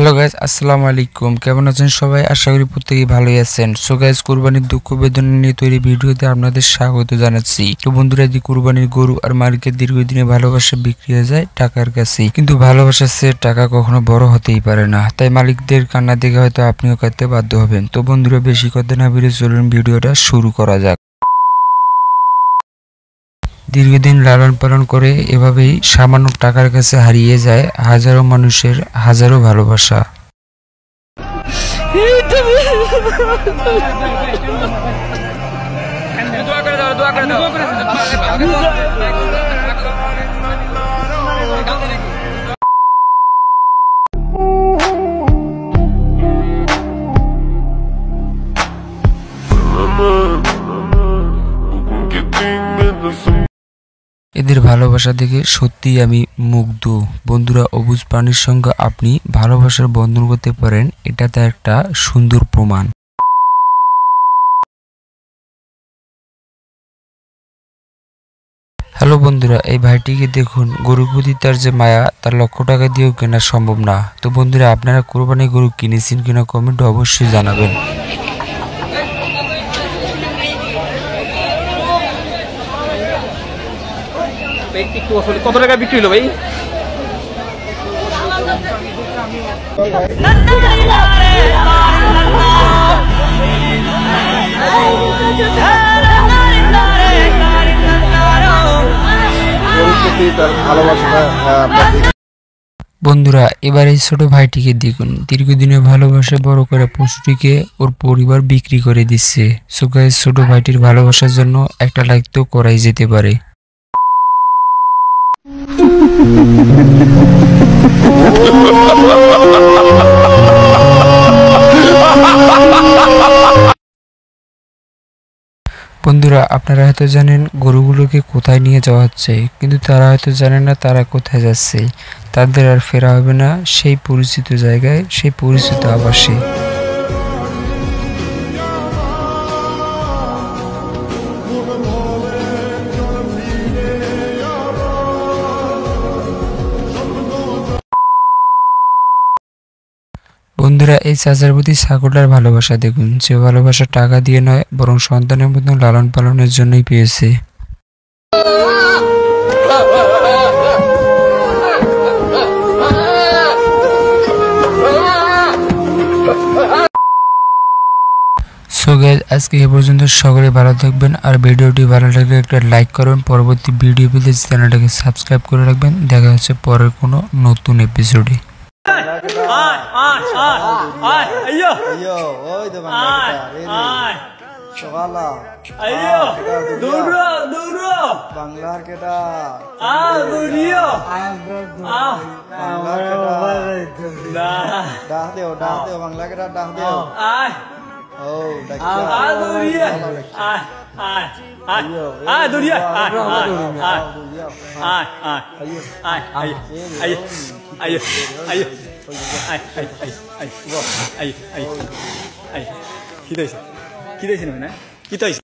Hello guys আসসালামু আলাইকুম। কেমন আছেন সবাই? আশা করি প্রত্যেকেই ভালোই আছেন। সো গাইজ কুরবানির দুঃখ বেদনা নিয়ে তৈরি ভিডিওতে আপনাদের স্বাগত জানাচ্ছি। তো বন্ধুরা যদি কুরবানির গরু আর মালিকের দীর্ঘদিনে ভালোবাসা বিক্রি হয়ে যায় টাকার কাছে কিন্তু ভালোবাসার সে টাকা কখনো বড় হতেই পারে না। তাই মালিকদের কান্না দেখে হয়তো আপনিও কাঁদতে বাধ্য হবেন। তো বন্ধুরা, বেশি কথা না বেরিয়ে চলুন ভিডিওটা শুরু করা যাক। দীর্ঘদিন লালন পালন করে এভাবেই সামান্য টাকার কাছে হারিয়ে যায় হাজারো মানুষের হাজারো ভালোবাসা। এদের ভালোবাসা দেখে সত্যিই আমি মুগ্ধ। বন্ধুরা, অবুজ প্রাণীর সঙ্গে আপনি ভালোবাসার বন্ধন করতে পারেন, এটা তার একটা সুন্দর প্রমাণ। হ্যালো বন্ধুরা, এই ভাইটিকে দেখুন, গরুর প্রতি তার যে মায়া, তার লক্ষ টাকা দিয়েও কেনা সম্ভব না। তো বন্ধুরা, আপনারা কোরবানি গরু কিনেছেন কিনা কমেন্টে অবশ্যই জানাবেন। একটু আসলে কত টাকা বিক্রি হলো ভাই? বন্ধুরা, এবার এই ছোট ভাইটিকে দেখুন। দীর্ঘদিনের ভালোবাসা বড় করে পশুটিকে ওর পরিবার বিক্রি করে দিচ্ছে। সো গাইস ছোট ভাইটির ভালোবাসার জন্য একটা লাইক তো করাই যেতে পারে। বন্ধুরা, আপনারা হয়তো জানেন গরুগুলোকে কোথায় নিয়ে যাওয়া হচ্ছে, কিন্তু তারা হয়তো জানে না তারা কোথায় যাচ্ছে। তাদের আর ফেরা হবে না, সেই পরিচিত জায়গায়, সেই পরিচিত আবাসে। বন্ধুরা, এই চাচার প্রতি ছাগলটার ভালোবাসা দেখুন। যে ভালোবাসা টাকা দিয়ে নয়, বরং সন্তানের মতন লালন পালনের জন্যই পেয়েছে। সো গাইজ আজকে এ পর্যন্ত সকলে ভালো থাকবেন, আর ভিডিওটি ভালো লাগলে একটা লাইক করবেন পরবর্তী ভিডিও পেতে চ্যানেলটাকে সাবস্ক্রাইব করে রাখবেন। দেখা হচ্ছে পরের কোনো নতুন এপিসোডে ơi ơi ơi ơi ayo ayo ơi tụi bạn ơi সকালা আইও দুরো দুরো বাংলার কেটা আ দুরিও আ বাংলার কেটা ডাহ দেও ডাহ দেও বাংলা কেটা ডাহ দেও আই ও ডাকিয়া আ দুরিয়া আই दुनिया ひどい。しひどいしのねひどい。し